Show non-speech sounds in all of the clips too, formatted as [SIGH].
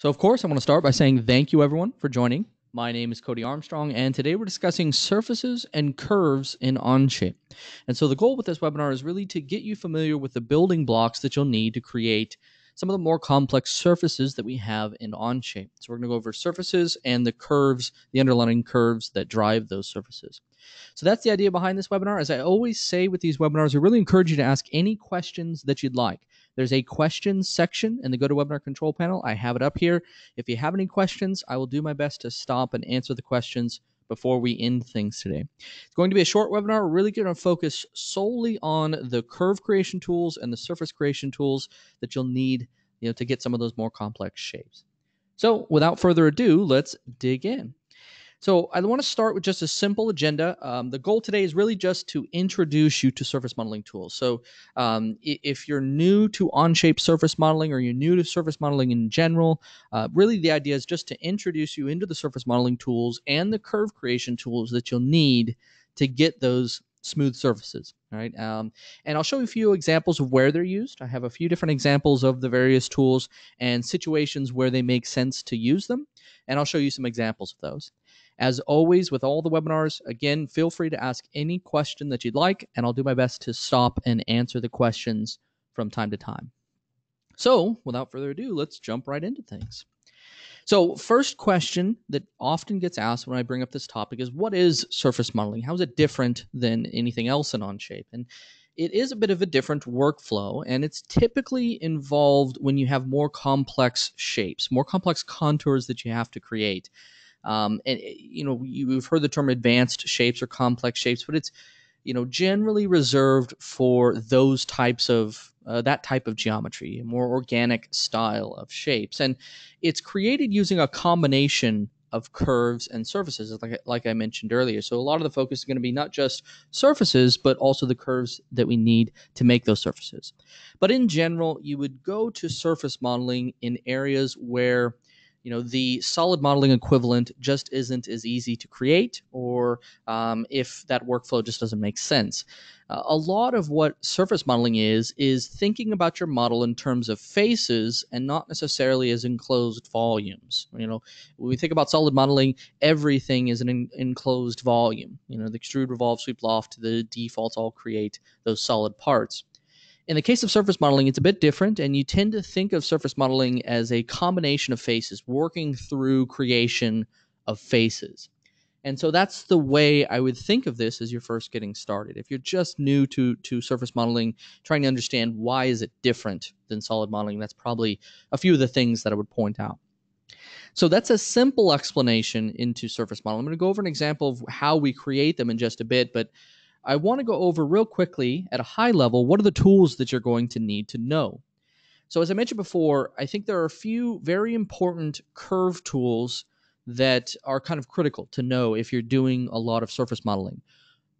So, of course, I want to start by saying thank you, everyone, for joining. My name is Cody Armstrong, and today we're discussing surfaces and curves in Onshape. And so, the goal with this webinar is really to get you familiar with the building blocks that you'll need to create some of the more complex surfaces that we have in Onshape. So, we're going to go over surfaces and the curves, the underlying curves that drive those surfaces. So, that's the idea behind this webinar. As I always say with these webinars, I really encourage you to ask any questions that you'd like. There's a questions section in the GoToWebinar control panel. I have it up here. If you have any questions, I will do my best to stop and answer the questions before we end things today. It's going to be a short webinar. We're really going to focus solely on the curve creation tools and the surface creation tools that you'll need you know, to get some of those more complex shapes. So without further ado, let's dig in. So I want to start with just a simple agenda. Um, the goal today is really just to introduce you to surface modeling tools. So um, if you're new to Onshape surface modeling or you're new to surface modeling in general, uh, really the idea is just to introduce you into the surface modeling tools and the curve creation tools that you'll need to get those smooth surfaces. All right. Um, and I'll show you a few examples of where they're used. I have a few different examples of the various tools and situations where they make sense to use them. And I'll show you some examples of those. As always, with all the webinars, again, feel free to ask any question that you'd like, and I'll do my best to stop and answer the questions from time to time. So, without further ado, let's jump right into things. So, first question that often gets asked when I bring up this topic is what is surface modeling? How is it different than anything else in Onshape? And it is a bit of a different workflow, and it's typically involved when you have more complex shapes, more complex contours that you have to create. Um, and eh, you know, you've heard the term advanced shapes or complex shapes, but it's you know generally reserved for those types of uh, that type of geometry, a more organic style of shapes, and it's created using a combination of curves and surfaces, like, like I mentioned earlier. So a lot of the focus is going to be not just surfaces, but also the curves that we need to make those surfaces. But in general, you would go to surface modeling in areas where you know the solid modeling equivalent just isn't as easy to create or um, if that workflow just doesn't make sense. Uh, a lot of what surface modeling is is thinking about your model in terms of faces and not necessarily as enclosed volumes. You know when we think about solid modeling everything is an in- enclosed volume. You know the extrude revolve sweep loft the defaults all create those solid parts in the case of surface modeling, it's a bit different, and you tend to think of surface modeling as a combination of faces, working through creation of faces. And so that's the way I would think of this as you're first getting started. If you're just new to, to surface modeling, trying to understand why is it different than solid modeling, that's probably a few of the things that I would point out. So that's a simple explanation into surface modeling. I'm going to go over an example of how we create them in just a bit, but I want to go over real quickly at a high level what are the tools that you're going to need to know. So, as I mentioned before, I think there are a few very important curve tools that are kind of critical to know if you're doing a lot of surface modeling.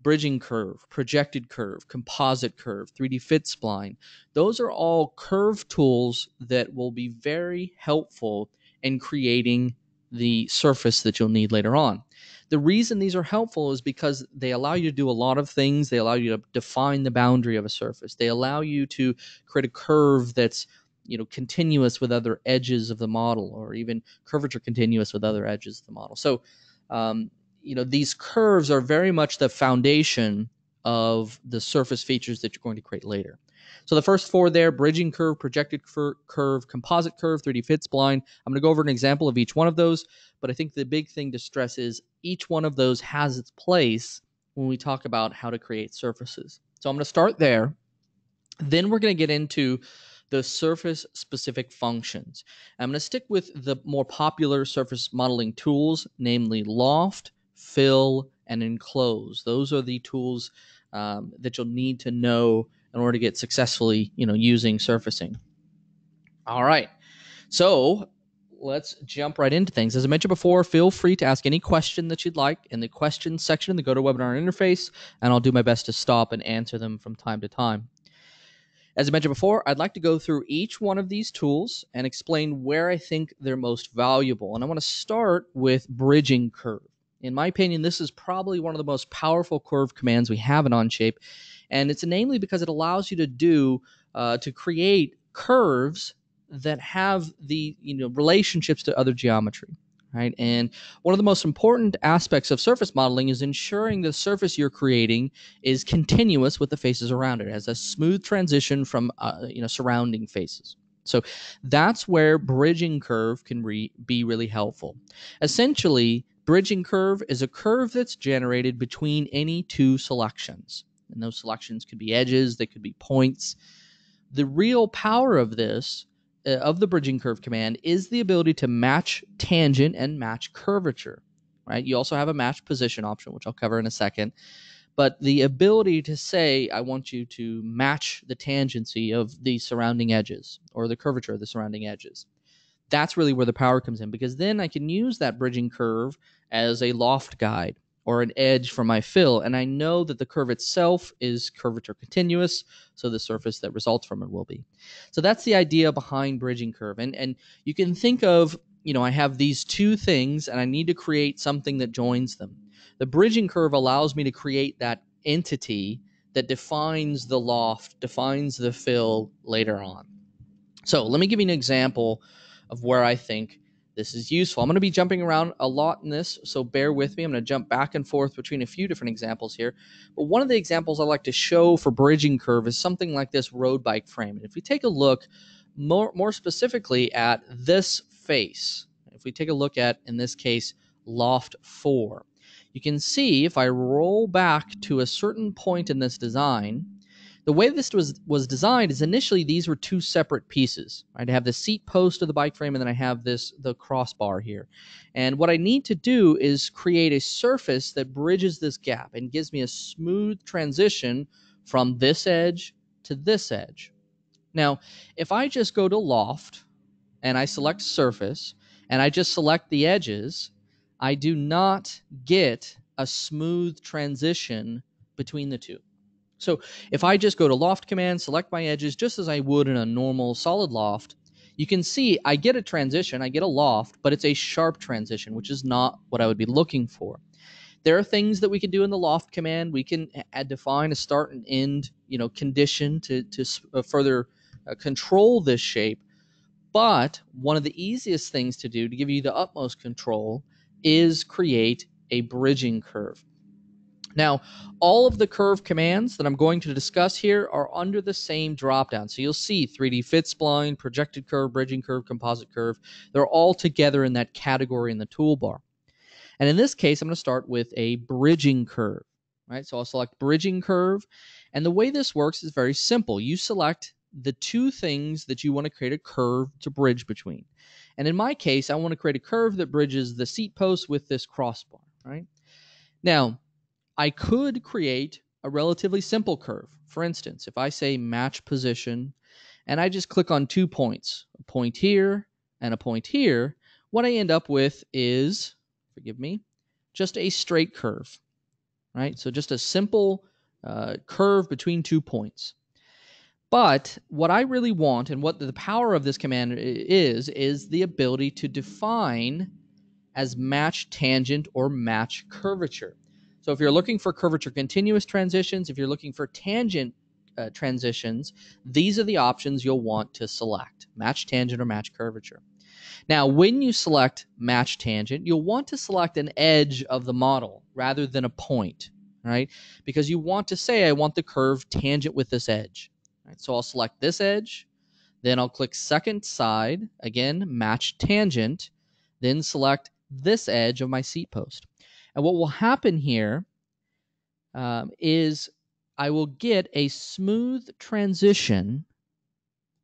Bridging curve, projected curve, composite curve, 3D fit spline. Those are all curve tools that will be very helpful in creating the surface that you'll need later on. The reason these are helpful is because they allow you to do a lot of things. They allow you to define the boundary of a surface. They allow you to create a curve that's you know continuous with other edges of the model, or even curvature continuous with other edges of the model. So, um, you know, these curves are very much the foundation of the surface features that you're going to create later. So the first four there, bridging curve, projected curve, composite curve, 3D fit spline. I'm going to go over an example of each one of those, but I think the big thing to stress is each one of those has its place when we talk about how to create surfaces. So I'm going to start there. Then we're going to get into the surface specific functions. I'm going to stick with the more popular surface modeling tools, namely Loft, Fill, and Enclose. Those are the tools um, that you'll need to know in order to get successfully, you know, using surfacing. All right. So let's jump right into things. As I mentioned before, feel free to ask any question that you'd like in the questions section in the GoToWebinar interface, and I'll do my best to stop and answer them from time to time. As I mentioned before, I'd like to go through each one of these tools and explain where I think they're most valuable. And I want to start with bridging curve. In my opinion, this is probably one of the most powerful curve commands we have in Onshape, and it's namely because it allows you to do uh, to create curves that have the you know relationships to other geometry right? And one of the most important aspects of surface modeling is ensuring the surface you're creating is continuous with the faces around it, has a smooth transition from uh, you know surrounding faces. So that's where bridging curve can re- be really helpful. Essentially bridging curve is a curve that's generated between any two selections and those selections could be edges they could be points. The real power of this uh, of the bridging curve command is the ability to match tangent and match curvature right? You also have a match position option which i'll cover in a second. But the ability to say i want you to match the tangency of the surrounding edges or the curvature of the surrounding edges. That's really where the power comes in because then i can use that bridging curve as a loft guide or an edge for my fill. And I know that the curve itself is curvature continuous, so the surface that results from it will be. So that's the idea behind bridging curve. And, and you can think of, you know, I have these two things and I need to create something that joins them. The bridging curve allows me to create that entity that defines the loft, defines the fill later on. So let me give you an example of where I think this is useful. I'm going to be jumping around a lot in this, so bear with me. I'm going to jump back and forth between a few different examples here. But one of the examples I like to show for bridging curve is something like this road bike frame. And if we take a look more, more specifically at this face, if we take a look at, in this case, loft 4, you can see if I roll back to a certain point in this design, the way this was was designed is initially these were two separate pieces. Right? I have the seat post of the bike frame, and then I have this the crossbar here. And what I need to do is create a surface that bridges this gap and gives me a smooth transition from this edge to this edge. Now, if I just go to loft and I select surface and I just select the edges, I do not get a smooth transition between the two. So if I just go to loft command, select my edges just as I would in a normal solid loft, you can see I get a transition, I get a loft, but it's a sharp transition, which is not what I would be looking for. There are things that we can do in the loft command. We can add, define a start and end, you know, condition to to uh, further uh, control this shape. But one of the easiest things to do to give you the utmost control is create a bridging curve. Now, all of the curve commands that I'm going to discuss here are under the same dropdown. So you'll see 3D fit spline, projected curve, bridging curve, composite curve. They're all together in that category in the toolbar. And in this case, I'm going to start with a bridging curve. Right? So I'll select bridging curve. And the way this works is very simple. You select the two things that you want to create a curve to bridge between. And in my case, I want to create a curve that bridges the seat post with this crossbar, right? Now, I could create a relatively simple curve. For instance, if I say match position and I just click on two points, a point here and a point here, what I end up with is, forgive me, just a straight curve, right? So just a simple uh, curve between two points. But what I really want and what the power of this command is, is the ability to define as match tangent or match curvature. So if you're looking for curvature continuous transitions, if you're looking for tangent uh, transitions, these are the options you'll want to select match tangent or match curvature. Now, when you select match tangent, you'll want to select an edge of the model rather than a point, right? Because you want to say, I want the curve tangent with this edge. Right? So I'll select this edge, then I'll click second side, again, match tangent, then select this edge of my seat post. And what will happen here um, is I will get a smooth transition,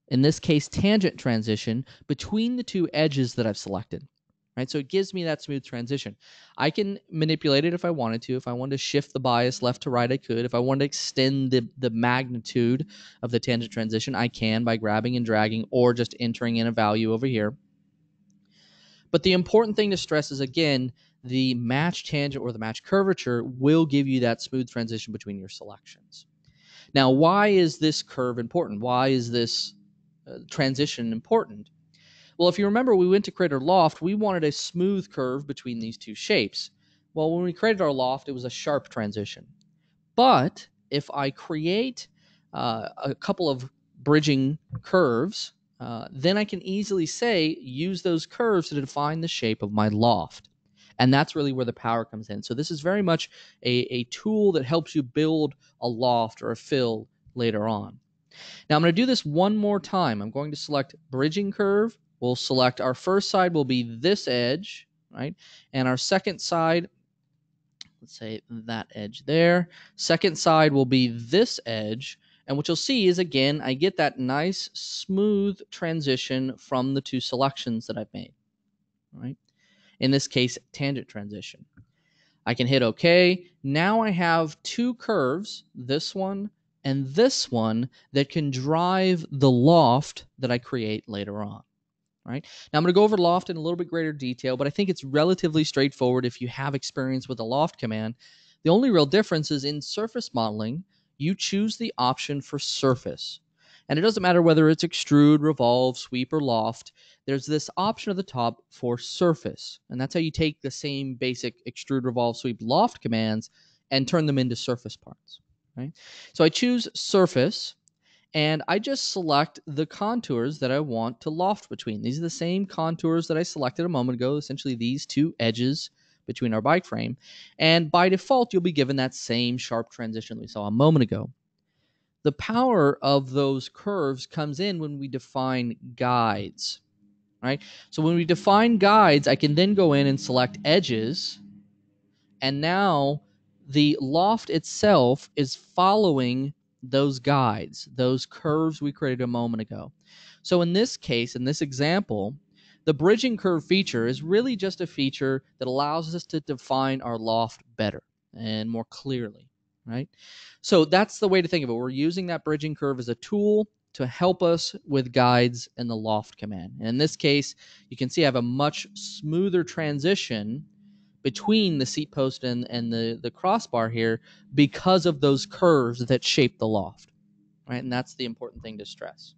in this case, tangent transition, between the two edges that I've selected. Right, so it gives me that smooth transition. I can manipulate it if I wanted to. If I wanted to shift the bias left to right, I could. If I wanted to extend the, the magnitude of the tangent transition, I can by grabbing and dragging or just entering in a value over here. But the important thing to stress is again, the match tangent or the match curvature will give you that smooth transition between your selections. Now, why is this curve important? Why is this uh, transition important? Well, if you remember, we went to create our loft, we wanted a smooth curve between these two shapes. Well, when we created our loft, it was a sharp transition. But if I create uh, a couple of bridging curves, uh, then I can easily say, use those curves to define the shape of my loft. And that's really where the power comes in. So this is very much a, a tool that helps you build a loft or a fill later on. Now I'm going to do this one more time. I'm going to select bridging curve. We'll select our first side will be this edge, right? And our second side, let's say that edge there. Second side will be this edge. And what you'll see is again, I get that nice smooth transition from the two selections that I've made, right? In this case, tangent transition. I can hit OK. Now I have two curves, this one and this one, that can drive the loft that I create later on. Right? Now I'm going to go over loft in a little bit greater detail, but I think it's relatively straightforward if you have experience with the loft command. The only real difference is in surface modeling, you choose the option for surface. And it doesn't matter whether it's extrude, revolve, sweep, or loft, there's this option at the top for surface. And that's how you take the same basic extrude, revolve, sweep, loft commands and turn them into surface parts. Right? So I choose surface and I just select the contours that I want to loft between. These are the same contours that I selected a moment ago, essentially these two edges between our bike frame. And by default, you'll be given that same sharp transition we saw a moment ago. The power of those curves comes in when we define guides, right? So when we define guides, I can then go in and select edges, and now the loft itself is following those guides, those curves we created a moment ago. So in this case, in this example, the bridging curve feature is really just a feature that allows us to define our loft better and more clearly, right? So that's the way to think of it. We're using that bridging curve as a tool to help us with guides in the loft command. And in this case, you can see I have a much smoother transition between the seat post and, and the, the crossbar here because of those curves that shape the loft, right? And that's the important thing to stress.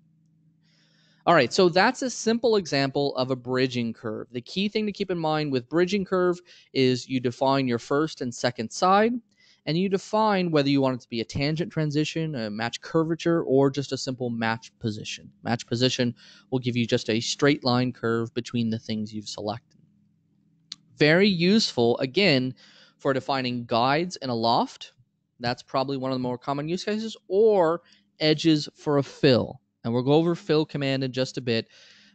All right, so that's a simple example of a bridging curve. The key thing to keep in mind with bridging curve is you define your first and second side, and you define whether you want it to be a tangent transition, a match curvature, or just a simple match position. Match position will give you just a straight line curve between the things you've selected. Very useful, again, for defining guides in a loft. That's probably one of the more common use cases, or edges for a fill and we'll go over fill command in just a bit.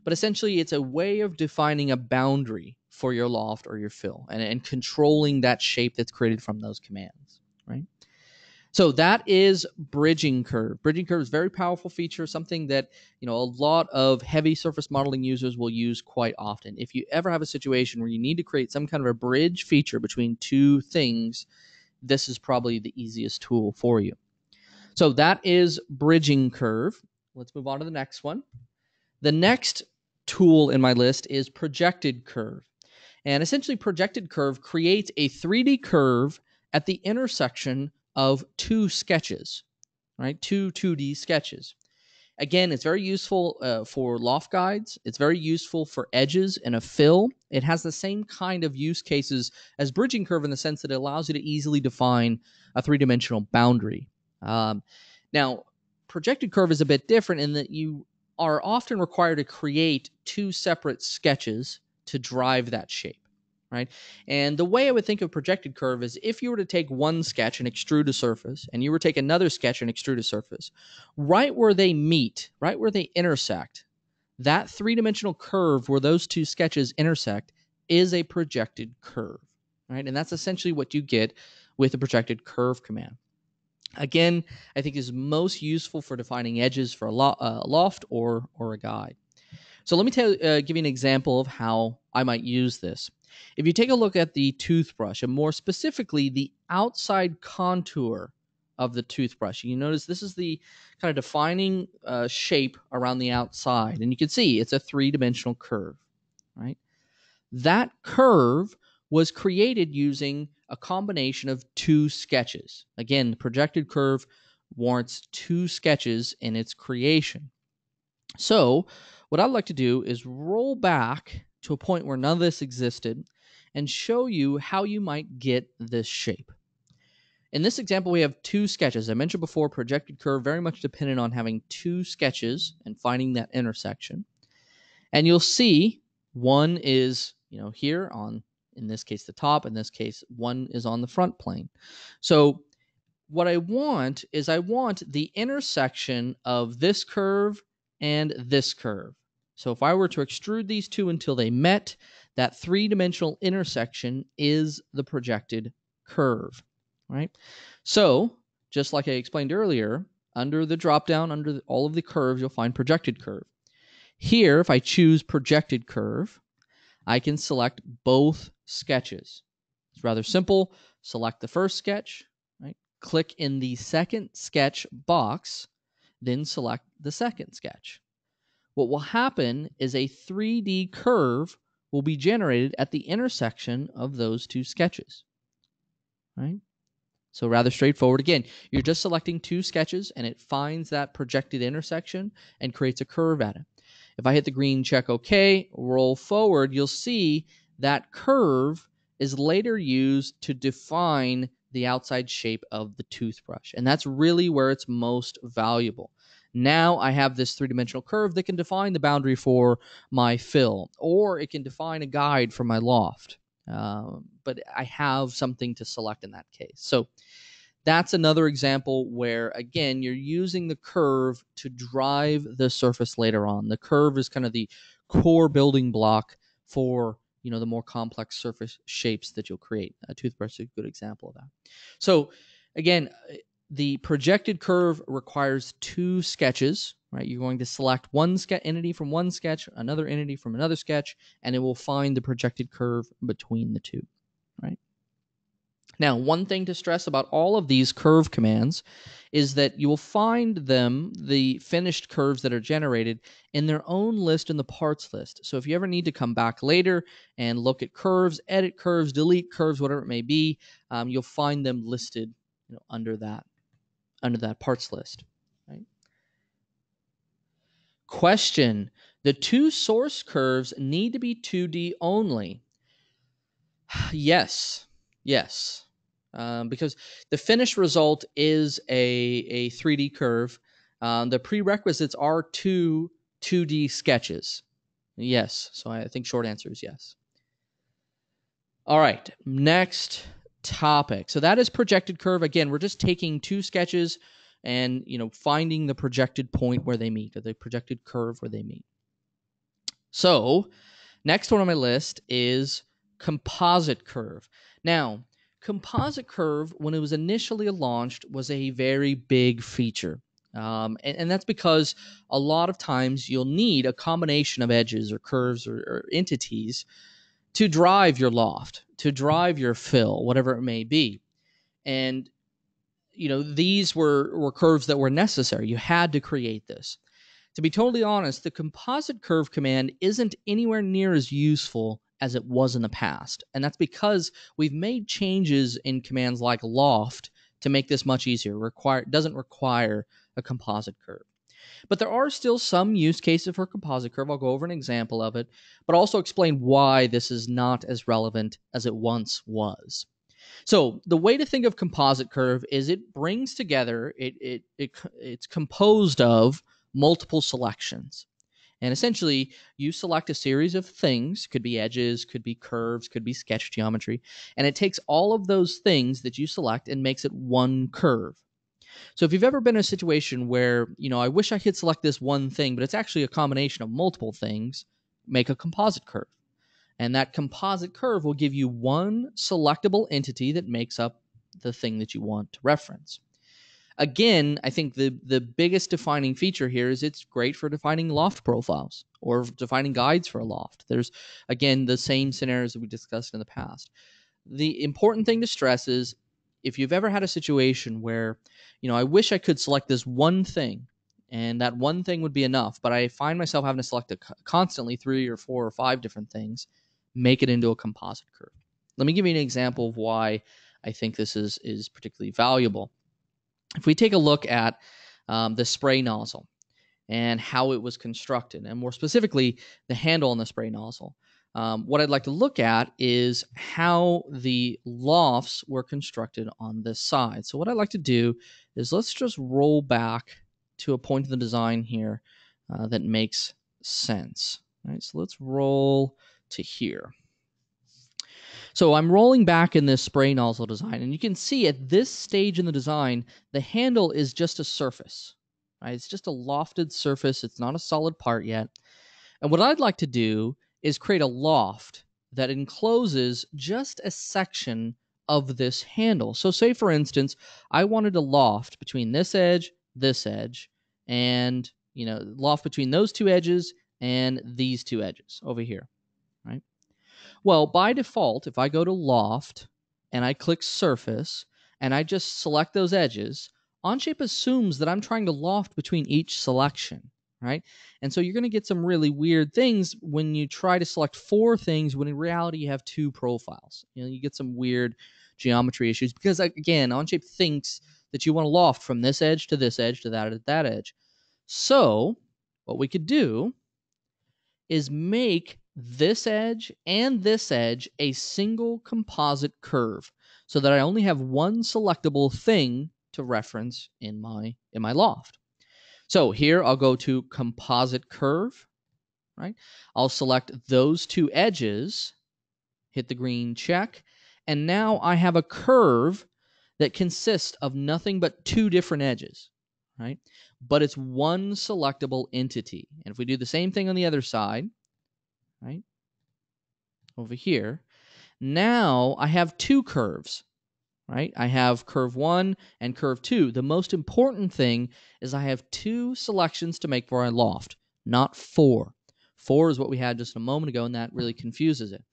But essentially, it's a way of defining a boundary for your loft or your fill and, and controlling that shape that's created from those commands, right? So that is bridging curve. Bridging curve is a very powerful feature, something that you know a lot of heavy surface modeling users will use quite often. If you ever have a situation where you need to create some kind of a bridge feature between two things, this is probably the easiest tool for you. So that is bridging curve. Let's move on to the next one. The next tool in my list is projected curve. And essentially, projected curve creates a 3D curve at the intersection of two sketches, right? Two 2D sketches. Again, it's very useful uh, for loft guides. It's very useful for edges and a fill. It has the same kind of use cases as bridging curve in the sense that it allows you to easily define a three dimensional boundary. Um, now, projected curve is a bit different in that you are often required to create two separate sketches to drive that shape, right? And the way I would think of projected curve is if you were to take one sketch and extrude a surface, and you were to take another sketch and extrude a surface, right where they meet, right where they intersect, that three dimensional curve where those two sketches intersect is a projected curve, right? And that's essentially what you get with the projected curve command. Again, I think is most useful for defining edges for a, lo- uh, loft or, or a guide. So let me tell, uh, give you an example of how I might use this. If you take a look at the toothbrush, and more specifically the outside contour of the toothbrush, you notice this is the kind of defining uh, shape around the outside. And you can see it's a three dimensional curve, right? That curve was created using a combination of two sketches. Again, the projected curve warrants two sketches in its creation. So, what I'd like to do is roll back to a point where none of this existed and show you how you might get this shape. In this example, we have two sketches. I mentioned before, projected curve very much dependent on having two sketches and finding that intersection. And you'll see one is, you know, here on, in this case, the top. In this case, one is on the front plane. So what I want is I want the intersection of this curve and this curve. So if I were to extrude these two until they met, that three-dimensional intersection is the projected curve right? So, just like I explained earlier, under the drop down, under all of the curves, you'll find projected curve. Here, if I choose projected curve, I can select both sketches. It's rather simple. Select the first sketch, right? Click in the second sketch box, then select the second sketch. What will happen is a 3D curve will be generated at the intersection of those two sketches. Right? So rather straightforward. Again, you're just selecting two sketches and it finds that projected intersection and creates a curve at it. If I hit the green check OK, roll forward, you'll see that curve is later used to define the outside shape of the toothbrush. And that's really where it's most valuable. Now I have this three-dimensional curve that can define the boundary for my fill, or it can define a guide for my loft. Um, but I have something to select in that case. So that's another example where, again, you're using the curve to drive the surface later on. The curve is kind of the core building block for you know the more complex surface shapes that you'll create. A toothbrush is a good example of that. So again, the projected curve requires two sketches right? You're going to select one entity from one sketch, another entity from another sketch, and it will find the projected curve between the two, right? Now, one thing to stress about all of these curve commands is that you will find them, the finished curves that are generated, in their own list in the parts list. So if you ever need to come back later and look at curves, edit curves, delete curves, whatever it may be, um, you'll find them listed you know, under that under that parts list. Right? Question The two source curves need to be 2D only. [SIGHS] yes, yes. Um, because the finished result is a, a 3D curve. Um, the prerequisites are two 2D sketches. Yes. So I think short answer is yes. All right. Next topic. So that is projected curve. Again, we're just taking two sketches and you know finding the projected point where they meet or the projected curve where they meet. So, next one on my list is composite curve. Now, composite curve when it was initially launched was a very big feature. Um, and, and, that's because a lot of times you'll need a combination of edges or curves or, or entities to drive your loft, to drive your fill, whatever it may be. And you know these were were curves that were necessary. You had to create this. To be totally honest the composite curve command isn't anywhere near as useful as it was in the past. And that's because we've made changes in commands like loft to make this much easier. Require doesn't require a composite curve but there are still some use cases for composite curve i'll go over an example of it but also explain why this is not as relevant as it once was so the way to think of composite curve is it brings together it it, it it's composed of multiple selections. And essentially, you select a series of things, could be edges, could be curves, could be sketch geometry, and it takes all of those things that you select and makes it one curve. So if you've ever been in a situation where, you know, I wish I could select this one thing, but it's actually a combination of multiple things, make a composite curve. And that composite curve will give you one selectable entity that makes up the thing that you want to reference. Again, I think the, the biggest defining feature here is it's great for defining loft profiles or defining guides for a loft. There's, again, the same scenarios that we discussed in the past. The important thing to stress is if you've ever had a situation where, you know, I wish I could select this one thing and that one thing would be enough, but I find myself having to select a, constantly three or four or five different things make it into a composite curve. Let me give you an example of why I think this is, is particularly valuable. If we take a look at um, the spray nozzle and how it was constructed, and more specifically, the handle on the spray nozzle. Um, what I'd like to look at is how the lofts were constructed on this side. So what I'd like to do is let's just roll back to a point in the design here uh, that makes sense. All right, so let's roll to here. So I'm rolling back in this spray nozzle design, and you can see at this stage in the design, the handle is just a surface. Right? It's just a lofted surface. It's not a solid part yet. And what I'd like to do is create a loft that encloses just a section of this handle. So say for instance, I wanted a loft between this edge, this edge, and you know, loft between those two edges and these two edges over here, right? Well, by default, if I go to loft and I click surface and I just select those edges, Onshape assumes that I'm trying to loft between each selection right? And so you're going to get some really weird things when you try to select four things when in reality you have two profiles. You know, you get some weird geometry issues because again, Onshape thinks that you want to loft from this edge to this edge to that to that edge. So, what we could do is make this edge and this edge a single composite curve so that I only have one selectable thing to reference in my in my loft. So here I'll go to composite curve, right? I'll select those two edges, hit the green check, and now I have a curve that consists of nothing but two different edges, right? But it's one selectable entity. And if we do the same thing on the other side, right? Over here, now I have two curves right? I have curve one and curve two. The most important thing is I have two selections to make for a loft, not four. Four is what we had just a moment ago, and that really confuses it.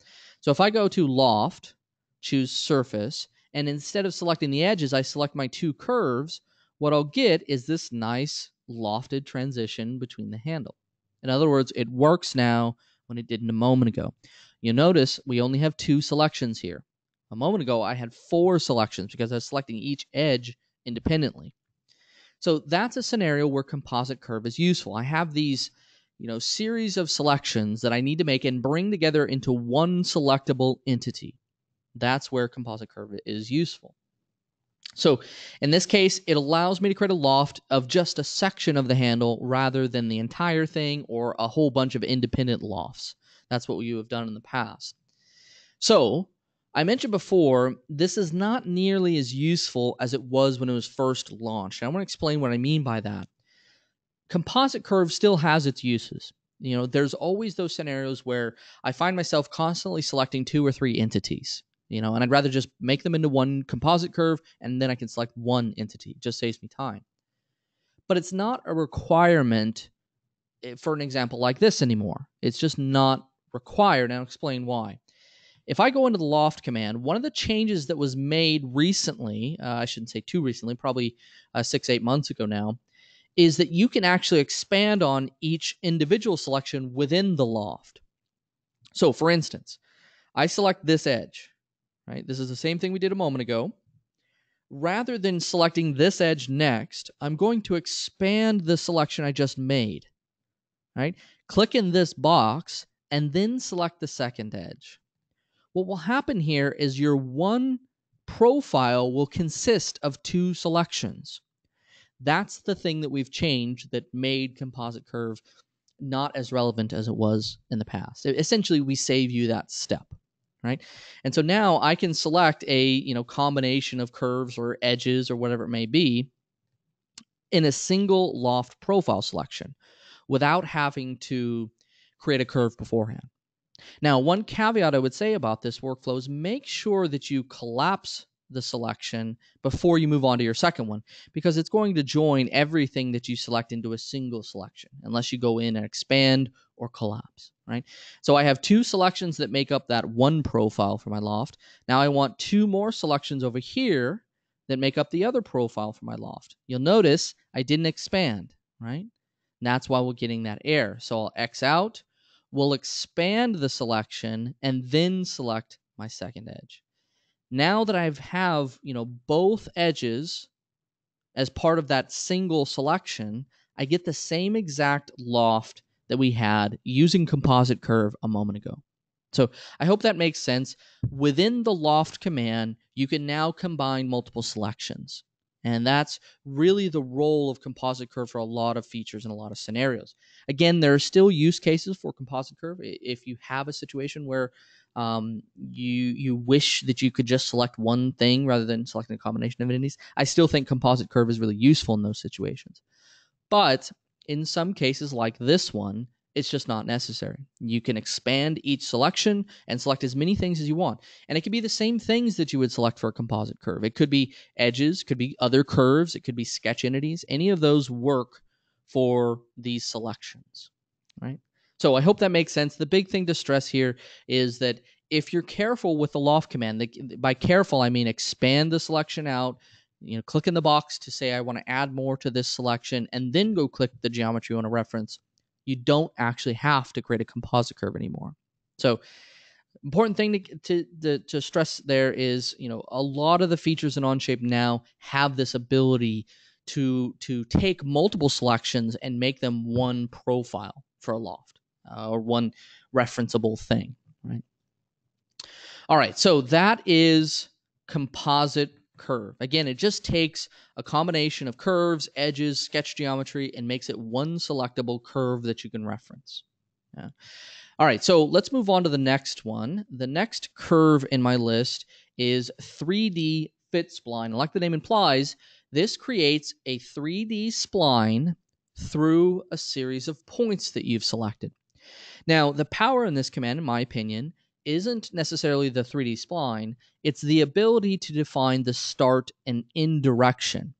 So if I go to loft, choose surface, and instead of selecting the edges, I select my two curves, what I'll get is this nice lofted transition between the handle. In other words, it works now when it didn't a moment ago. You'll notice we only have two selections here. A moment ago, I had four selections because I was selecting each edge independently. So that's a scenario where composite curve is useful. I have these, you know, series of selections that I need to make and bring together into one selectable entity. That's where composite curve is useful. So in this case, it allows me to create a loft of just a section of the handle rather than the entire thing or a whole bunch of independent lofts. That's what you have done in the past. So I mentioned before, this is not nearly as useful as it was when it was first launched. And I want to explain what I mean by that. Composite curve still has its uses. You know, there's always those scenarios where I find myself constantly selecting two or three entities, you know, and I'd rather just make them into one composite curve and then I can select one entity. It just saves me time. But it's not a requirement eh, for an example like this anymore. It's just not required, and I'll explain why. If I go into the loft command, one of the changes that was made recently, uh, I shouldn't say too recently, probably uh, six, eight months ago now, is that you can actually expand on each individual selection within the loft. So, for instance, I select this edge, right? This is the same thing we did a moment ago. Rather than selecting this edge next, I'm going to expand the selection I just made, right? Click in this box and then select the second edge. What will happen here is your one profile will consist of two selections. That's the thing that we've changed that made composite curve not as relevant as it was in the past. Essentially, we save you that step, right? And so now I can select a, you know, combination of curves or edges or whatever it may be in a single loft profile selection without having to create a curve beforehand. Now, one caveat I would say about this workflow is make sure that you collapse the selection before you move on to your second one because it's going to join everything that you select into a single selection unless you go in and expand or collapse, right? So I have two selections that make up that one profile for my loft. Now I want two more selections over here that make up the other profile for my loft. You'll notice I didn't expand, right? And that's why we're getting that error. So I'll X out will expand the selection and then select my second edge. Now that I have, have you know, both edges as part of that single selection, I get the same exact loft that we had using composite curve a moment ago. So I hope that makes sense. Within the loft command, you can now combine multiple selections. And that's really the role of composite curve for a lot of features and a lot of scenarios. Again, there are still use cases for composite curve. If you have a situation where um, you you wish that you could just select one thing rather than selecting a combination of entities, I still think composite curve is really useful in those situations. But in some cases, like this one, it's just not necessary. You can expand each selection and select as many things as you want. And it could be the same things that you would select for a composite curve. It could be edges, could be other curves, it could be sketch entities. Any of those work for these selections, right? So I hope that makes sense. The big thing to stress here is that if you're careful with the loft command, by careful I mean expand the selection out, you know, click in the box to say I want to add more to this selection and then go click the geometry you want to reference you don't actually have to create a composite curve anymore. So important thing to, to, to, to, stress there is, you know, a lot of the features in Onshape now have this ability to to take multiple selections and make them one profile for a loft uh, or one referenceable thing, right? All right, so that is composite curve. Again, it just takes a combination of curves, edges, sketch geometry, and makes it one selectable curve that you can reference. Yeah. All right, so let's move on to the next one. The next curve in my list is 3D fit spline. Like the name implies, this creates a 3D spline through a series of points that you've selected. Now, the power in this command, in my opinion, isn't necessarily the 3D spline, it's the ability to define the start and end direction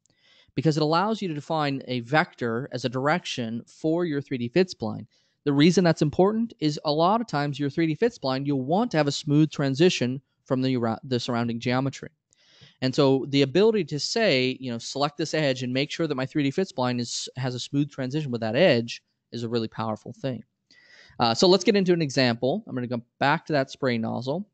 because it allows you to define a vector as a direction for your 3D fit spline. The reason that's important is a lot of times your 3D fit spline, you'll want to have a smooth transition from the, the surrounding geometry. And so the ability to say, you know, select this edge and make sure that my 3D fit spline is, has a smooth transition with that edge is a really powerful thing. Uh, so let's get into an example. I'm going to go back to that spray nozzle.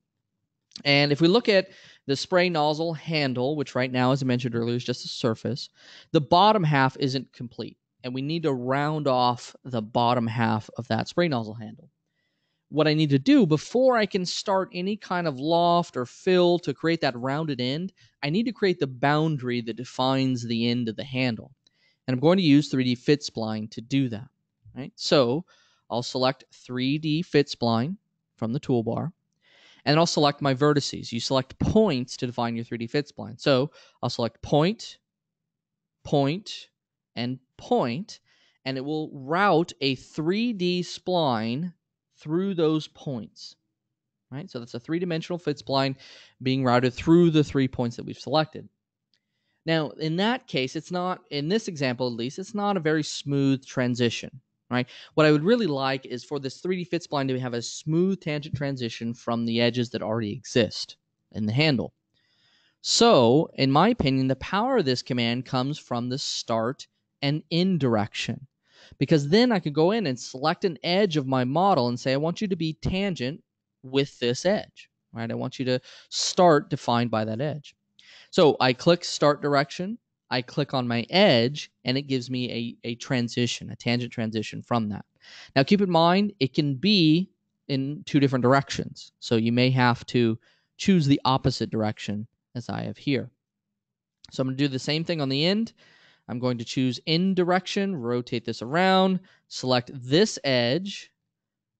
And if we look at the spray nozzle handle, which right now, as I mentioned earlier, is just a surface, the bottom half isn't complete. And we need to round off the bottom half of that spray nozzle handle. What I need to do before I can start any kind of loft or fill to create that rounded end, I need to create the boundary that defines the end of the handle. And I'm going to use 3D Fit Spline to do that. Right? So I'll select 3D Fit Spline from the toolbar, and I'll select my vertices. You select points to define your 3D Fit Spline. So I'll select point, point, and point, and it will route a 3D spline through those points. Right? So that's a three-dimensional fit spline being routed through the three points that we've selected. Now, in that case, it's not, in this example at least, it's not a very smooth transition right? What I would really like is for this 3D fit spline to have a smooth tangent transition from the edges that already exist in the handle. So, in my opinion, the power of this command comes from the start and end direction. Because then I could go in and select an edge of my model and say, I want you to be tangent with this edge, right? I want you to start defined by that edge. So I click start direction I click on my edge and it gives me a, a transition, a tangent transition from that. Now, keep in mind, it can be in two different directions. So you may have to choose the opposite direction as I have here. So I'm going to do the same thing on the end. I'm going to choose in direction, rotate this around, select this edge,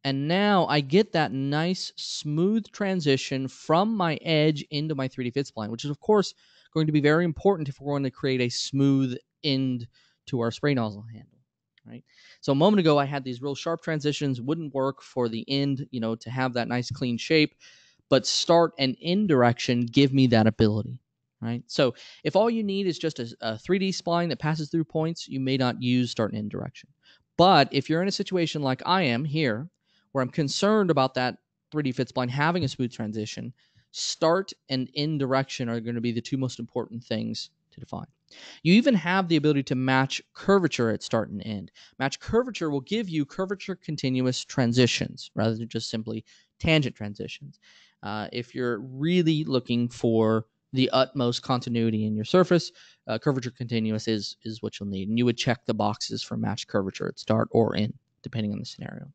and now I get that nice smooth transition from my edge into my 3D fit spline, which is of course going to be very important if we're going to create a smooth end to our spray nozzle handle, right? So a moment ago, I had these real sharp transitions, wouldn't work for the end, you know, to have that nice clean shape, but start and end direction give me that ability, right? So if all you need is just a, a 3D spline that passes through points, you may not use start and end direction. But if you're in a situation like I am here, where I'm concerned about that 3D fit spline having a smooth transition, start and end direction are going to be the two most important things to define. You even have the ability to match curvature at start and end. Match curvature will give you curvature continuous transitions rather than just simply tangent transitions. Uh, if you're really looking for the utmost continuity in your surface, uh, curvature continuous is is what you'll need, and you would check the boxes for match curvature at start or end, depending on the scenario.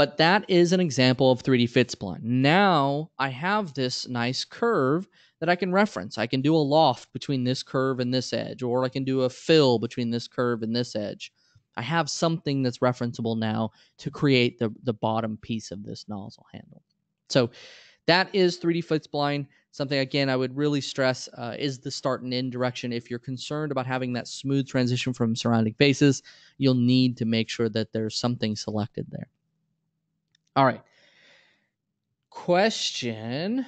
But that is an example of 3D fit spline. Now I have this nice curve that I can reference. I can do a loft between this curve and this edge, or I can do a fill between this curve and this edge. I have something that's referenceable now to create the, the bottom piece of this nozzle handle. So that is 3D fit spline. Something again I would really stress uh, is the start and end direction. If you're concerned about having that smooth transition from surrounding faces, you'll need to make sure that there's something selected there. All right. Question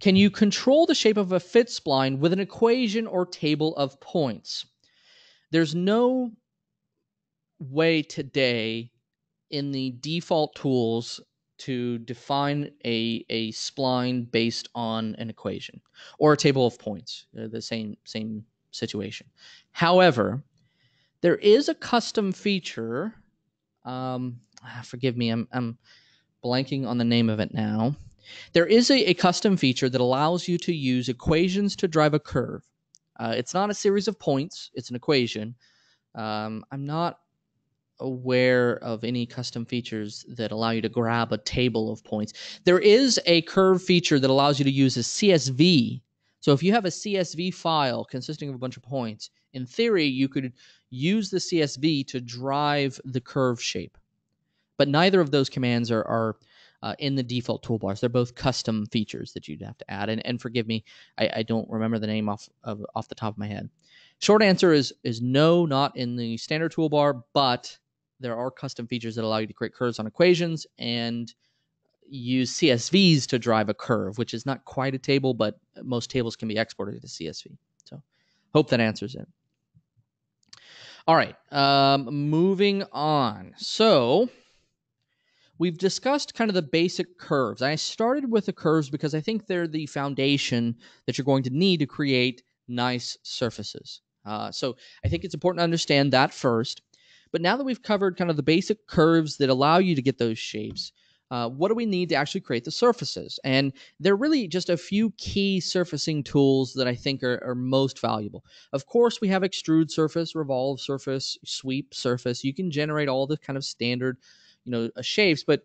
Can you control the shape of a fit spline with an equation or table of points? There's no way today in the default tools to define a, a spline based on an equation or a table of points, uh, the same same situation. However, there is a custom feature. Um, ah, forgive me, I'm, I'm blanking on the name of it now. There is a, a custom feature that allows you to use equations to drive a curve. Uh, it's not a series of points; it's an equation. Um, I'm not aware of any custom features that allow you to grab a table of points. There is a curve feature that allows you to use a CSV. So if you have a CSV file consisting of a bunch of points, in theory, you could use the CSV to drive the curve shape. But neither of those commands are, are uh, in the default toolbars. They're both custom features that you'd have to add. And, and forgive me, I, I don't remember the name off of, off the top of my head. Short answer is is no, not in the standard toolbar, but there are custom features that allow you to create curves on equations and use CSVs to drive a curve, which is not quite a table, but most tables can be exported to CSV. So, hope that answers it. All right, um, moving on. So, we've discussed kind of the basic curves. I started with the curves because I think they're the foundation that you're going to need to create nice surfaces. Uh, so, I think it's important to understand that first. But now that we've covered kind of the basic curves that allow you to get those shapes, uh, what do we need to actually create the surfaces? And there are really just a few key surfacing tools that I think are, are, most valuable. Of course, we have extrude surface, revolve surface, sweep surface. You can generate all the kind of standard, you know, uh, shapes, but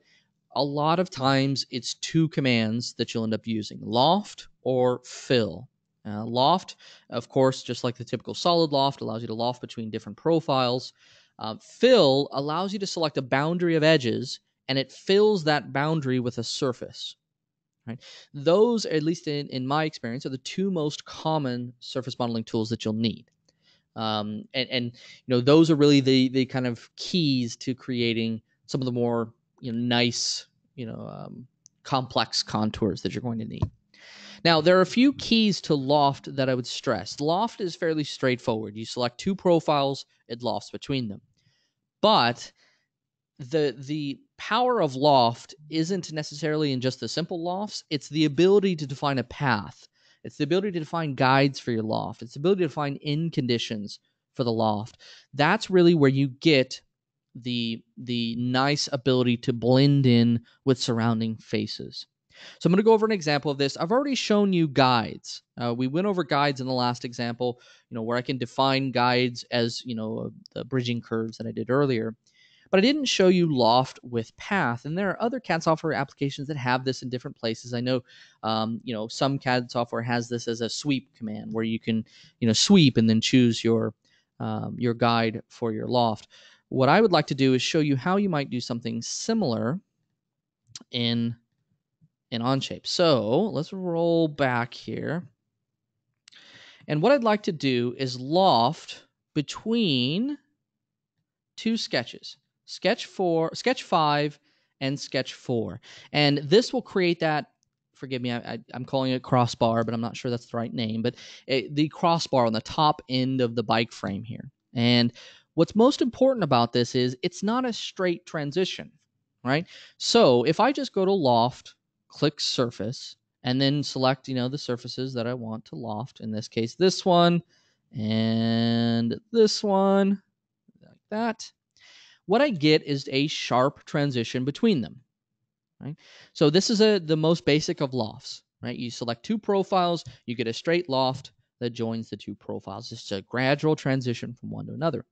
a lot of times it's two commands that you'll end up using loft or fill. Uh, loft, of course, just like the typical solid loft, allows you to loft between different profiles. Uh, fill allows you to select a boundary of edges and it fills that boundary with a surface. Right? Those, at least in, in my experience, are the two most common surface modeling tools that you'll need. Um, and, and you know those are really the the kind of keys to creating some of the more you know nice you know um, complex contours that you're going to need. Now, there are a few keys to Loft that I would stress. Loft is fairly straightforward. You select two profiles, it lofts between them. But the the power of loft isn't necessarily in just the simple lofts it's the ability to define a path it's the ability to define guides for your loft it's the ability to define end conditions for the loft that's really where you get the the nice ability to blend in with surrounding faces so I'm going to go over an example of this. I've already shown you guides. Uh, we went over guides in the last example, you know, where I can define guides as, you know, uh, the bridging curves that I did earlier. But I didn't show you loft with path, and there are other CAD software applications that have this in different places. I know, um, you know, some CAD software has this as a sweep command where you can, you know, sweep and then choose your um, your guide for your loft. What I would like to do is show you how you might do something similar in in Onshape. So let's roll back here. And what I'd like to do is loft between two sketches, sketch four, sketch five, and sketch four. And this will create that. Forgive me, I, am calling it crossbar, but I'm not sure that's the right name. But it, the crossbar on the top end of the bike frame here. And what's most important about this is it's not a straight transition, right? So if I just go to loft click surface, and then select, you know, the surfaces that I want to loft. In this case, this one and this one, like that. What I get is a sharp transition between them. Right? So this is a the most basic of lofts. Right? You select two profiles, you get a straight loft that joins the two profiles. It's a gradual transition from one to another.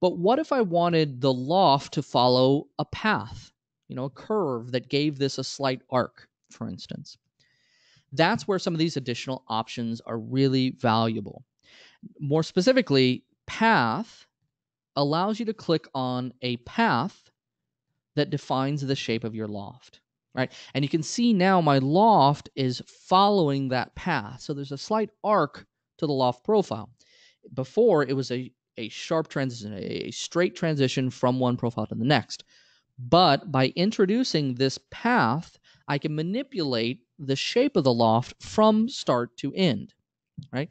But what if I wanted the loft to follow a path, you know, a curve that gave this a slight arc, for instance? That's where some of these additional options are really valuable. More specifically, path allows you to click on a path that defines the shape of your loft right? And you can see now my loft is following that path. So there's a slight arc to the loft profile. Before it was a, a sharp transition, a straight transition from one profile to the next. But by introducing this path, I can manipulate the shape of the loft from start to end, right?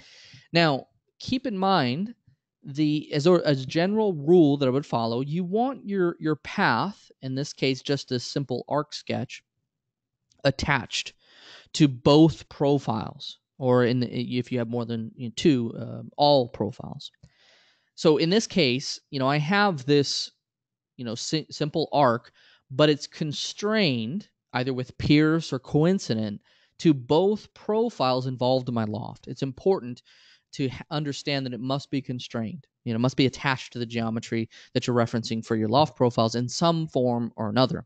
Now, keep in mind the as a, as general rule that I would follow, you want your your path, in this case just a simple arc sketch, attached to both profiles, or in the, if you have more than you know, two, uh, all profiles. So in this case, you know, I have this, you know, si- simple arc, but it's constrained either with Pierce or coincident to both profiles involved in my loft. It's important to understand that it must be constrained. You know, must be attached to the geometry that you're referencing for your loft profiles in some form or another.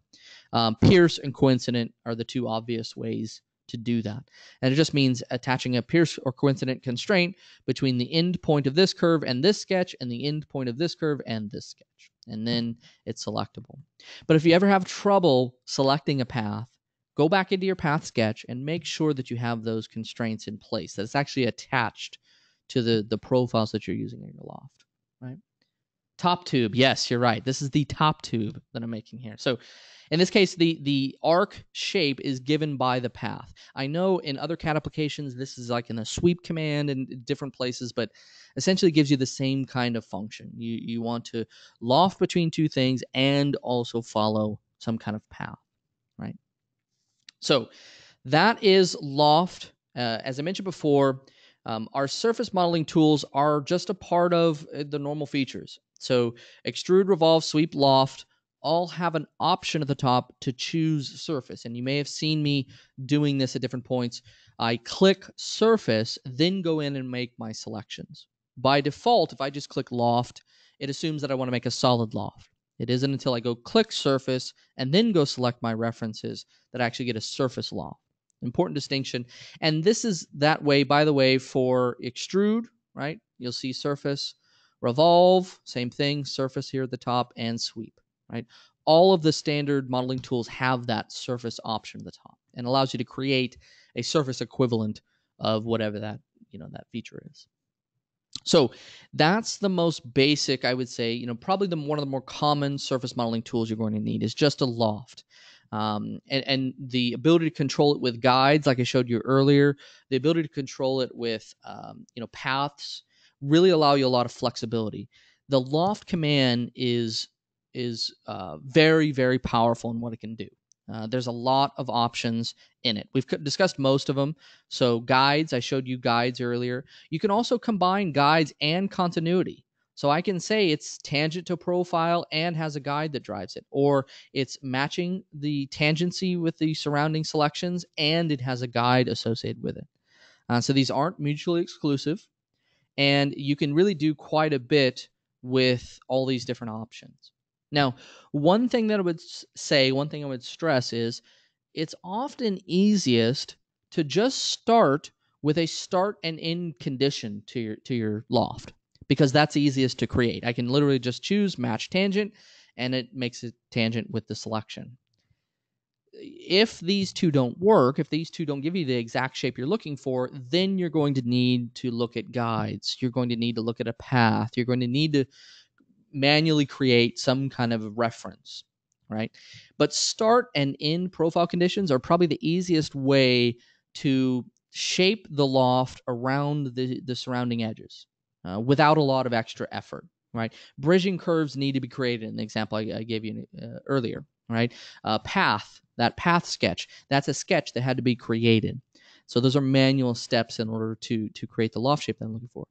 Um, Pierce and coincident are the two obvious ways to do that. And it just means attaching a Pierce or coincident constraint between the end point of this curve and this sketch and the end point of this curve and this sketch. And then it's selectable. But if you ever have trouble selecting a path, go back into your path sketch and make sure that you have those constraints in place, that it's actually attached to the, the profiles that you're using in your loft? Top tube. Yes, you're right. This is the top tube that I'm making here. So in this case, the, the arc shape is given by the path. I know in other CAD applications, this is like in a sweep command in different places, but essentially gives you the same kind of function. You, you want to loft between two things and also follow some kind of path, right? So that is loft. Uh, as I mentioned before, um, our surface modeling tools are just a part of uh, the normal features. So extrude, revolve, sweep, loft all have an option at the top to choose surface. And you may have seen me doing this at different points. I click surface, then go in and make my selections. By default, if I just click loft, it assumes that I want to make a solid loft. It isn't until I go click surface and then go select my references that I actually get a surface loft. Important distinction. And this is that way, by the way, for extrude, right? You'll see surface, revolve, same thing, surface here at the top, and sweep right? All of the standard modeling tools have that surface option at the top and allows you to create a surface equivalent of whatever that, you know, that feature is. So that's the most basic, I would say, you know, probably the one of the more common surface modeling tools you're going to need is just a loft. Um, and, and, the ability to control it with guides, like I showed you earlier, the ability to control it with, um, you know, paths really allow you a lot of flexibility. The loft command is is uh, very, very powerful in what it can do. Uh, there's a lot of options in it. We've discussed most of them. So, guides, I showed you guides earlier. You can also combine guides and continuity. So, I can say it's tangent to profile and has a guide that drives it, or it's matching the tangency with the surrounding selections and it has a guide associated with it. Uh, so, these aren't mutually exclusive, and you can really do quite a bit with all these different options. Now, one thing that I would say, one thing I would stress is it's often easiest to just start with a start and end condition to your to your loft because that's easiest to create. I can literally just choose match tangent and it makes a tangent with the selection. If these two don't work, if these two don't give you the exact shape you're looking for, then you're going to need to look at guides. You're going to need to look at a path. You're going to need to manually create some kind of reference, right? But start and end profile conditions are probably the easiest way to shape the loft around the, the surrounding edges uh, without a lot of extra effort, right? Bridging curves need to be created in the example I, I gave you uh, earlier, right? Uh, path, that path sketch, that's a sketch that had to be created. So those are manual steps in order to to create the loft shape that I'm looking for.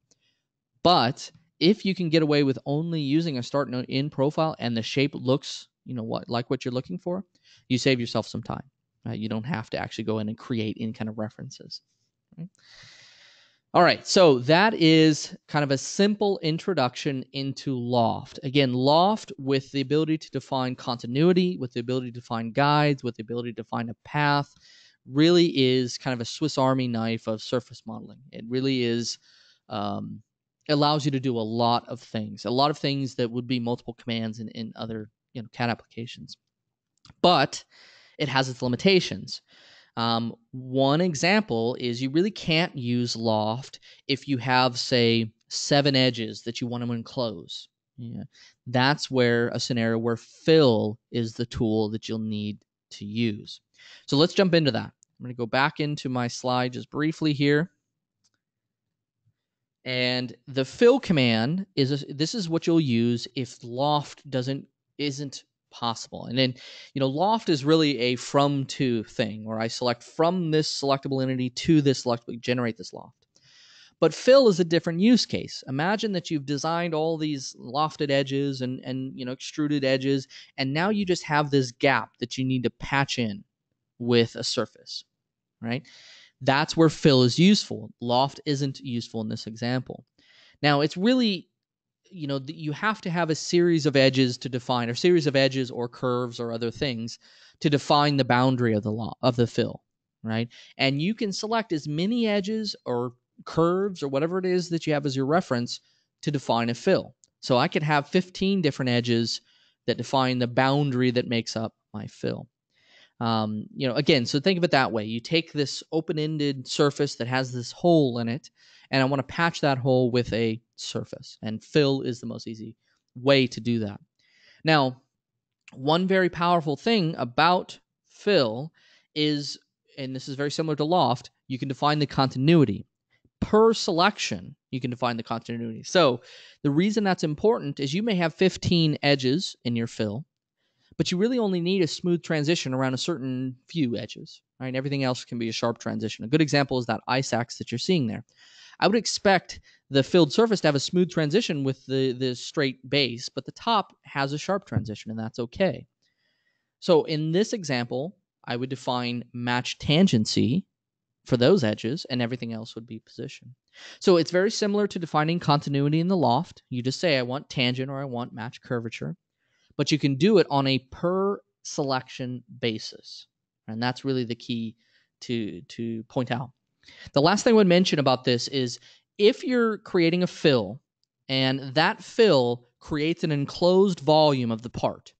But if you can get away with only using a start and end profile and the shape looks, you know, what like what you're looking for, you save yourself some time. Right? You don't have to actually go in and create any kind of references. Right? All right, so that is kind of a simple introduction into Loft. Again, Loft with the ability to define continuity, with the ability to define guides, with the ability to define a path, really is kind of a Swiss Army knife of surface modeling. It really is um, allows you to do a lot of things, a lot of things that would be multiple commands in, in other you know CAD applications. But it has its limitations. Um, one example is you really can't use loft if you have, say, seven edges that you want to enclose. Yeah. That's where a scenario where fill is the tool that you'll need to use. So let's jump into that. I'm going to go back into my slide just briefly here. And the fill command is a, this is what you'll use if loft doesn't isn't possible. And then, you know, loft is really a from to thing where I select from this selectable entity to this selectable, generate this loft. But fill is a different use case. Imagine that you've designed all these lofted edges and, and you know extruded edges, and now you just have this gap that you need to patch in with a surface, right? That's where fill is useful. Loft isn't useful in this example. Now, it's really you know you have to have a series of edges to define or series of edges or curves or other things to define the boundary of the law of the fill right? And you can select as many edges or curves or whatever it is that you have as your reference to define a fill. So i could have 15 different edges that define the boundary that makes up my fill. Um, you know again so think of it that way. You take this open-ended surface that has this hole in it and I want to patch that hole with a surface. And fill is the most easy way to do that. Now, one very powerful thing about fill is, and this is very similar to loft, you can define the continuity. Per selection, you can define the continuity. So, the reason that's important is you may have 15 edges in your fill, but you really only need a smooth transition around a certain few edges, right? Everything else can be a sharp transition. A good example is that ice axe that you're seeing there. I would expect the filled surface to have a smooth transition with the, the straight base, but the top has a sharp transition, and that's okay. So in this example, I would define match tangency for those edges, and everything else would be position. So it's very similar to defining continuity in the loft. You just say, I want tangent or I want match curvature, but you can do it on a per selection basis. And that's really the key to, to point out. The last thing I would mention about this is if you're creating a fill and that fill creates an enclosed volume of the part,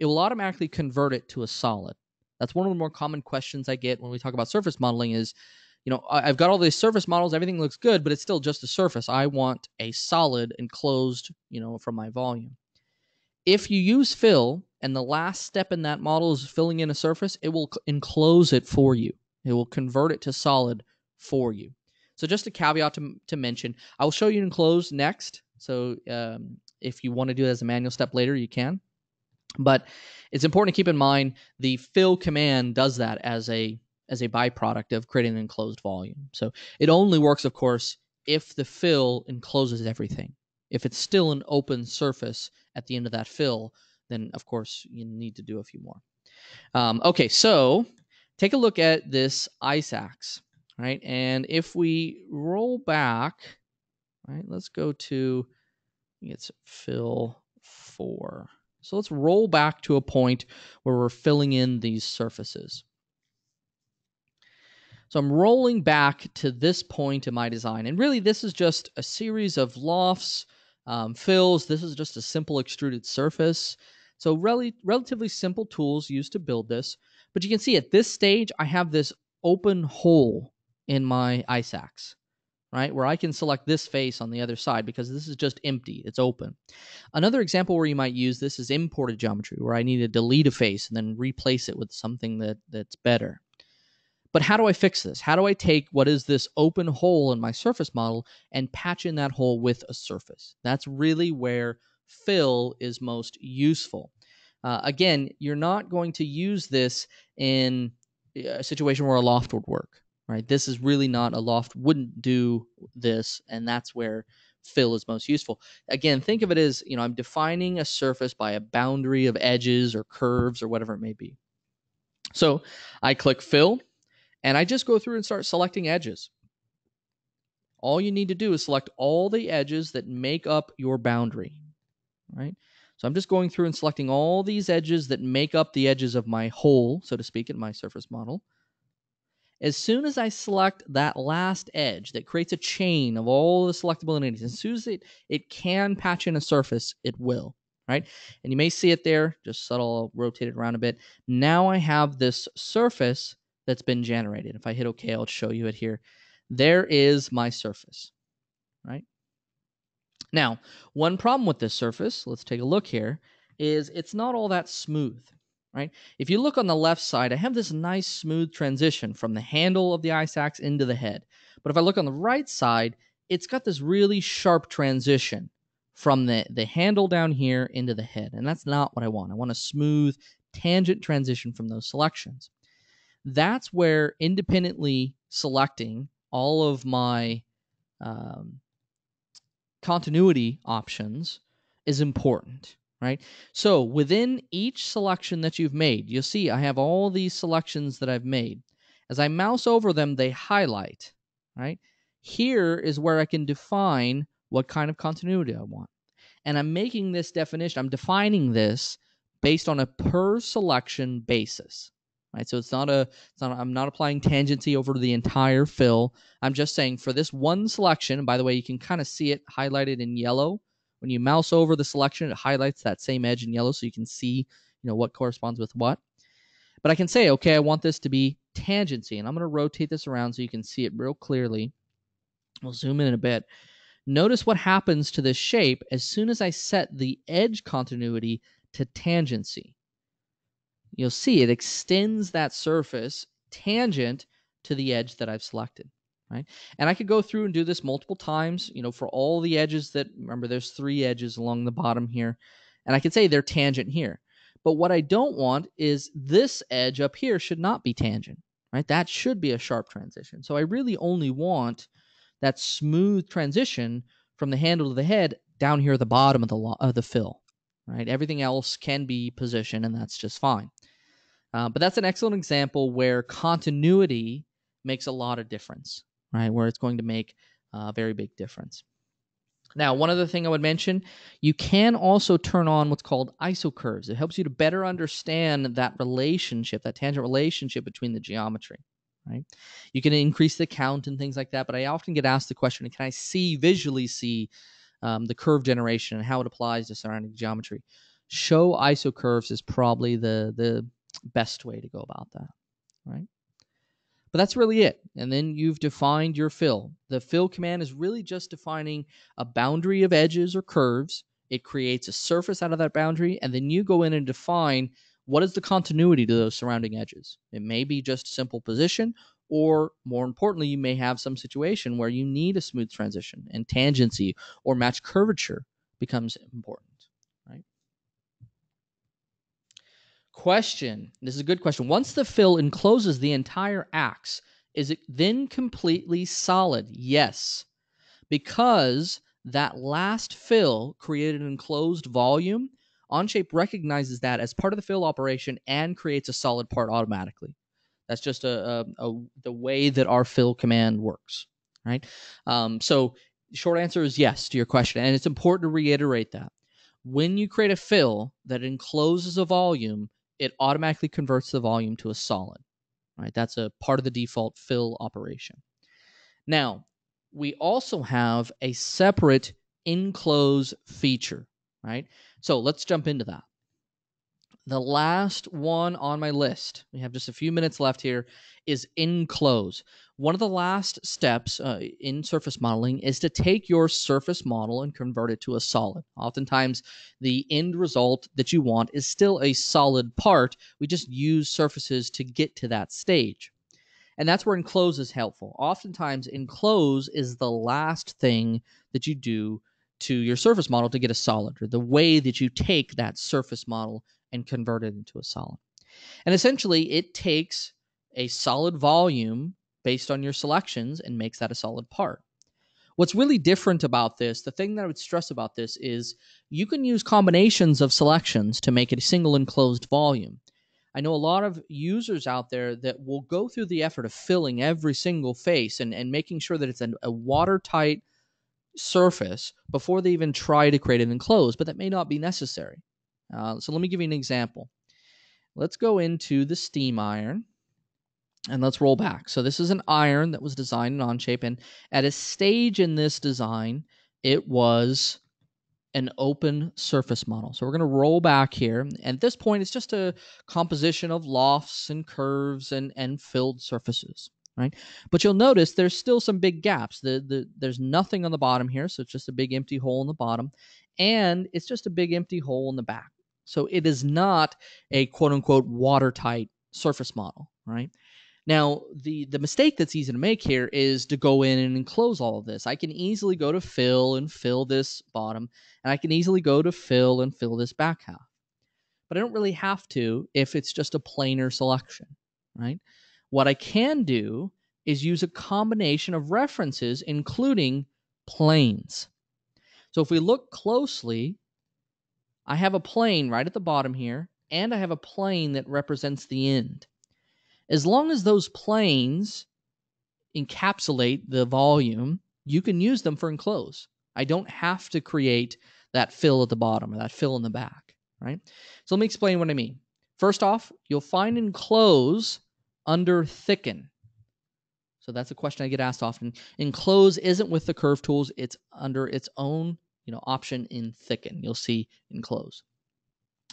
it will automatically convert it to a solid. That's one of the more common questions I get when we talk about surface modeling is, you know, I've got all these surface models, everything looks good, but it's still just a surface. I want a solid enclosed, you know, from my volume. If you use fill and the last step in that model is filling in a surface, it will enclose it for you. It will convert it to solid for you. So just a caveat to, to mention, I will show you enclosed next. So um, if you want to do it as a manual step later, you can. But it's important to keep in mind the fill command does that as a as a byproduct of creating an enclosed volume. So it only works, of course, if the fill encloses everything. If it's still an open surface at the end of that fill, then of course you need to do a few more. Um, okay, so take a look at this ice axe right? And if we roll back, right, let's go to, it's fill four. So let's roll back to a point where we're filling in these surfaces. So I'm rolling back to this point in my design. And really, this is just a series of lofts, um, fills. This is just a simple extruded surface. So rel relatively simple tools used to build this. But you can see at this stage, I have this open hole in my ice axe, right? Where I can select this face on the other side because this is just empty, it's open. Another example where you might use this is imported geometry, where I need to delete a face and then replace it with something that, that's better. But how do I fix this? How do I take what is this open hole in my surface model and patch in that hole with a surface? That's really where fill is most useful. Uh, again, you're not going to use this in a situation where a loft would work right? This is really not a loft wouldn't do this, and that's where fill is most useful. Again, think of it as, you know, I'm defining a surface by a boundary of edges or curves or whatever it may be. So I click fill, and I just go through and start selecting edges. All you need to do is select all the edges that make up your boundary, right? So I'm just going through and selecting all these edges that make up the edges of my hole, so to speak, in my surface model. As soon as I select that last edge that creates a chain of all the selectable entities, as soon as it, it can patch in a surface, it will, right? And you may see it there, just subtle, I'll rotate it around a bit. Now I have this surface that's been generated. If I hit OK, I'll show you it here. There is my surface, right? Now, one problem with this surface, let's take a look here, is it's not all that smooth, right? If you look on the left side, I have this nice smooth transition from the handle of the ice axe into the head. But if I look on the right side, it's got this really sharp transition from the, the handle down here into the head. And that's not what I want. I want a smooth tangent transition from those selections. That's where independently selecting all of my um, continuity options is important, right? So within each selection that you've made, you'll see I have all these selections that I've made. As I mouse over them, they highlight, right? Here is where I can define what kind of continuity I want. And I'm making this definition, I'm defining this based on a per selection basis right? So it's not a, it's not, I'm not applying tangency over the entire fill. I'm just saying for this one selection, by the way, you can kind of see it highlighted in yellow. When you mouse over the selection, it highlights that same edge in yellow so you can see, you know, what corresponds with what. But I can say, okay, I want this to be tangency, and I'm going to rotate this around so you can see it real clearly. We'll zoom in a bit. Notice what happens to this shape as soon as I set the edge continuity to tangency you'll see it extends that surface tangent to the edge that I've selected, right? And I could go through and do this multiple times, you know, for all the edges that, remember, there's three edges along the bottom here. And I could say they're tangent here. But what I don't want is this edge up here should not be tangent, right? That should be a sharp transition. So I really only want that smooth transition from the handle to the head down here at the bottom of the, of the fill, right? Everything else can be positioned, and that's just fine. Uh, but that's an excellent example where continuity makes a lot of difference, right? Where it's going to make a very big difference. Now, one other thing I would mention, you can also turn on what's called isocurves. It helps you to better understand that relationship, that tangent relationship between the geometry, right? You can increase the count and things like that, but I often get asked the question, can I see, visually see um, the curve generation and how it applies to surrounding geometry? Show isocurves is probably the, the best way to go about that, right? But that's really it. And then you've defined your fill. The fill command is really just defining a boundary of edges or curves. It creates a surface out of that boundary, and then you go in and define what is the continuity to those surrounding edges. It may be just simple position, or more importantly, you may have some situation where you need a smooth transition and tangency or match curvature becomes important. right? Question. This is a good question. Once the fill encloses the entire axe, is it then completely solid? Yes. Because that last fill created an enclosed volume, Onshape recognizes that as part of the fill operation and creates a solid part automatically. That's just a, a, a the way that our fill command works, right? Um, so, short answer is yes to your question, and it's important to reiterate that when you create a fill that encloses a volume, it automatically converts the volume to a solid. Right? That's a part of the default fill operation. Now, we also have a separate enclose feature, right? So let's jump into that. The last one on my list, we have just a few minutes left here, is enclose. One of the last steps uh, in surface modeling is to take your surface model and convert it to a solid. Oftentimes, the end result that you want is still a solid part. We just use surfaces to get to that stage. And that's where enclose is helpful. Oftentimes, enclose is the last thing that you do to your surface model to get a solid, or the way that you take that surface model and convert it into a solid. And essentially, it takes a solid volume based on your selections and makes that a solid part. What's really different about this, the thing that I would stress about this is you can use combinations of selections to make it a single enclosed volume. I know a lot of users out there that will go through the effort of filling every single face and, and making sure that it's a, a watertight surface before they even try to create an enclosed, but that may not be necessary. Uh, so let me give you an example. Let's go into the steam iron and let's roll back. So this is an iron that was designed in Onshape, and at a stage in this design, it was an open surface model. So we're going to roll back here. And at this point, it's just a composition of lofts and curves and, and filled surfaces, right? But you'll notice there's still some big gaps. The, the, there's nothing on the bottom here, so it's just a big empty hole in the bottom. And it's just a big empty hole in the back. So it is not a quote unquote watertight surface model, right? Now, the the mistake that's easy to make here is to go in and enclose all of this. I can easily go to fill and fill this bottom, and I can easily go to fill and fill this back half. But I don't really have to if it's just a planar selection, right? What I can do is use a combination of references, including planes. So if we look closely, I have a plane right at the bottom here, and I have a plane that represents the end as long as those planes encapsulate the volume, you can use them for enclose. I don't have to create that fill at the bottom or that fill in the back, right? So let me explain what I mean. First off, you'll find enclose under thicken. So that's a question I get asked often. Enclose isn't with the curve tools, it's under its own, you know, option in thicken. You'll see enclose.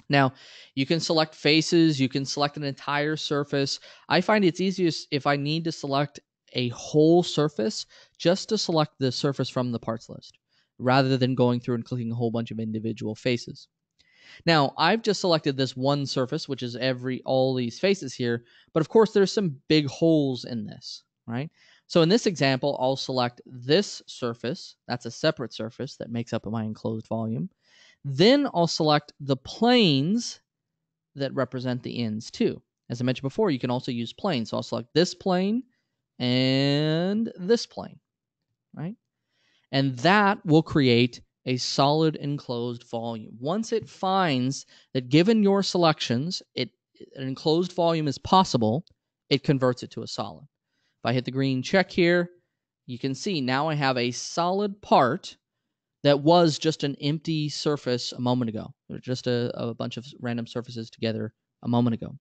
Now, you can select faces, you can select an entire surface. I find it's easiest if I need to select a whole surface just to select the surface from the parts list rather than going through and clicking a whole bunch of individual faces. Now, I've just selected this one surface, which is every all these faces here, but of course there's some big holes in this, right? So in this example, I'll select this surface. That's a separate surface that makes up my enclosed volume. Then I'll select the planes that represent the ends too. As I mentioned before, you can also use planes. So I'll select this plane and this plane, right? And that will create a solid enclosed volume. Once it finds that given your selections, it an enclosed volume is possible, it converts it to a solid. If I hit the green check here, you can see now I have a solid part that was just an empty surface a moment ago, Or just a, a bunch of random surfaces together a moment ago.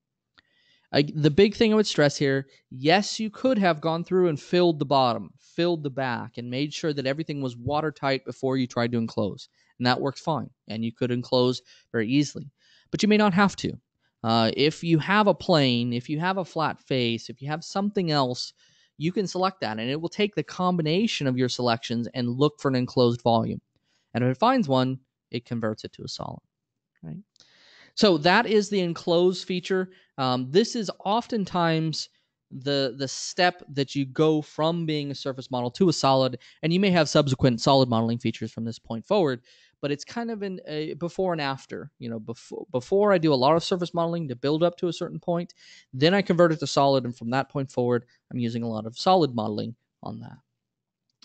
I, the big thing I would stress here yes, you could have gone through and filled the bottom, filled the back, and made sure that everything was watertight before you tried to enclose. And that works fine. And you could enclose very easily. But you may not have to. Uh, if you have a plane, if you have a flat face, if you have something else, you can select that. And it will take the combination of your selections and look for an enclosed volume. And if it finds one, it converts it to a solid, right? So that is the enclosed feature. Um, this is oftentimes the the step that you go from being a surface model to a solid, and you may have subsequent solid modeling features from this point forward. But it's kind of an a before and after. You know, before before I do a lot of surface modeling to build up to a certain point, then I convert it to solid, and from that point forward, I'm using a lot of solid modeling on that.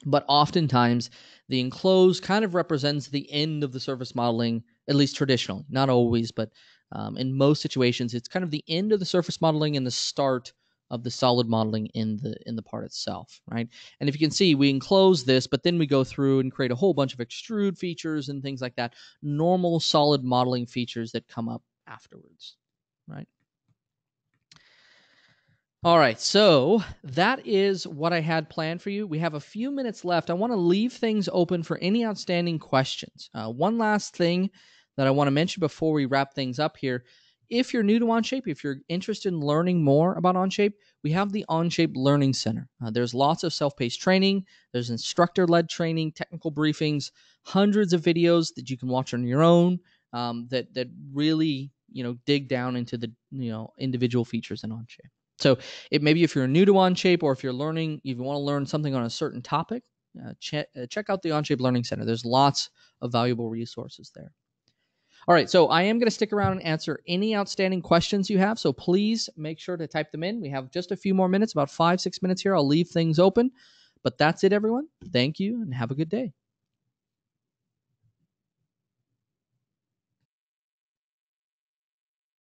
But oftentimes, the enclosed kind of represents the end of the surface modeling, at least traditionally. Not always, but um, in most situations, it's kind of the end of the surface modeling and the start of the solid modeling in the in the part itself, right? And if you can see, we enclose this, but then we go through and create a whole bunch of extrude features and things like that. Normal solid modeling features that come up afterwards, right? All right, so that is what I had planned for you. We have a few minutes left. I want to leave things open for any outstanding questions. Uh, one last thing that I want to mention before we wrap things up here. If you're new to Onshape, if you're interested in learning more about Onshape, we have the Onshape Learning Center. Uh, there's lots of self-paced training, there's instructor-led training, technical briefings, hundreds of videos that you can watch on your own um, that that really you know dig down into the you know individual features in Onshape. So it maybe if you're new to Onshape or if you're learning, if you want to learn something on a certain topic, uh, check, uh, check out the Onshape Learning Center. There's lots of valuable resources there. All right, so I am going to stick around and answer any outstanding questions you have. So please make sure to type them in. We have just a few more minutes, about five, six minutes here. I'll leave things open. But that's it, everyone. Thank you and have a good day.